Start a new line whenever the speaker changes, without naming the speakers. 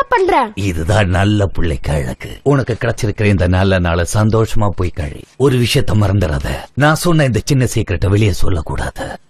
நிச்சயமா பண்றேன்
இதுதான் நல்ல பிள்ளை கழக்கு. உனக்கு கிடைச்சிருக்கிற இந்த நல்ல நாள சந்தோஷமா போய் கழி. ஒரு விஷயத்த மறந்துடாத. நான் சொன்ன இந்த சின்ன சீக்கிரட்டை வெளியே சொல்லக்கூடாது.